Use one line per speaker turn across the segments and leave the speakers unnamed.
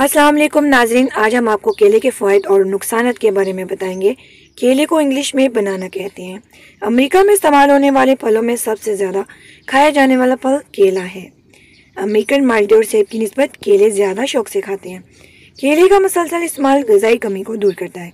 अस्सलाम वालेकुम नाजरीन, आज हम आपको केले के फ़ायद और नुकसान के बारे में बताएँगे। केले को इंग्लिश में बनाना कहते हैं। अमेरिका में इस्तेमाल होने वाले फलों में सबसे ज़्यादा खाया जाने वाला फल केला है। अमेरिकन माल्टे और सेब की नस्बत केले ज़्यादा शौक से खाते हैं। केले का मसलसल इस्तेमाल गज़ाई कमी को दूर करता है।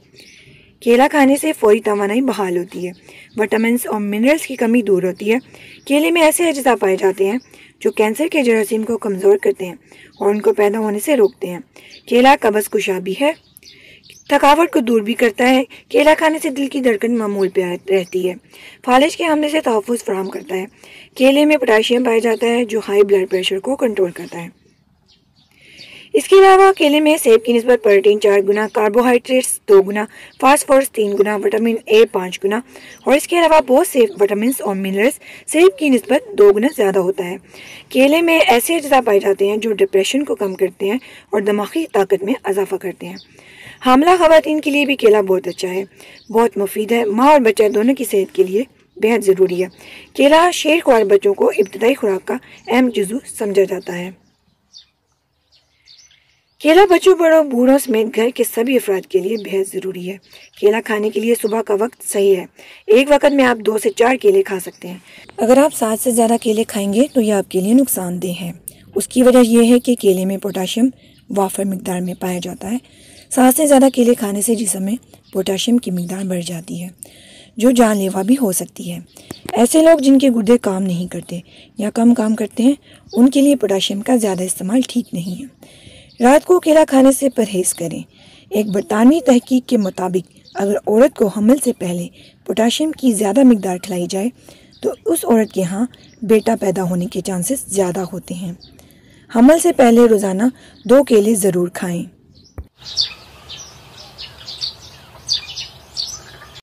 केला खाने से फौरी तोानाई बहाल होती है। विटामिन और मिनरल्स की कमी दूर होती है। केले में ऐसे अज्जा पाए जाते हैं, जो कैंसर के जरासीम को कमज़ोर करते हैं और उनको पैदा होने से रोकते हैं। केला कब्ज़ कुशा भी है। थकावट को दूर भी करता है। केला खाने से दिल की धड़कन मामूल पे रहती है। फालिज के हमले से तहफ़ फ्राहम करता है। केले में पोटाशियम पाया जाता है, जो हाई ब्लड प्रेशर को कंट्रोल करता है। इसके अलावा केले में सेब की नस्बत प्रोटीन चार गुना कार्बोहाइड्रेट्स दो गुना फास्फोरस तीन गुना विटामिन ए पाँच गुना, और इसके अलावा बहुत से विटामिन और मिनरल्स सेब की नस्बत दो गुना ज़्यादा होता है। केले में ऐसे अज्जा पाए जाते हैं जो डिप्रेशन को कम करते हैं और दिमागी ताकत में इजाफा करते हैं। हामला खातन के लिए भी केला बहुत अच्छा है, बहुत मुफीद है। माँ और बच्चा दोनों की सेहत के लिए बेहद ज़रूरी है। केला शेर खुरार बच्चों को इब्तदाई खुराक का अहम जजू समझा जाता है। केला बच्चों बड़ों बूढ़ों समेत घर के सभी अफराद के लिए बेहद ज़रूरी है। केला खाने के लिए सुबह का वक्त सही है। एक वक्त में आप दो से चार केले खा सकते हैं। अगर आप सात से ज़्यादा केले खाएँगे तो यह आपके लिए नुकसानदेह है। उसकी वजह यह है कि केले में पोटाशियम वाफर मकदार में पाया जाता है। सात से ज़्यादा केले खाने से जिसम में पोटाशियम की मकदार बढ़ जाती है, जो जानलेवा भी हो सकती है। ऐसे लोग जिनके गुर्दे काम नहीं करते या कम काम करते हैं, उनके लिए पोटाशियम का ज़्यादा इस्तेमाल ठीक नहीं है। रात को केला खाने से परहेज़ करें। एक बरतानवी तहकीक के मुताबिक, अगर औरत को हमल से पहले पोटाशियम की ज़्यादा मकदार खिलाई जाए तो उस औरत के यहाँ बेटा पैदा होने के चांसेस ज़्यादा होते हैं। हमल से पहले रोज़ाना दो केले ज़रूर खाएँ।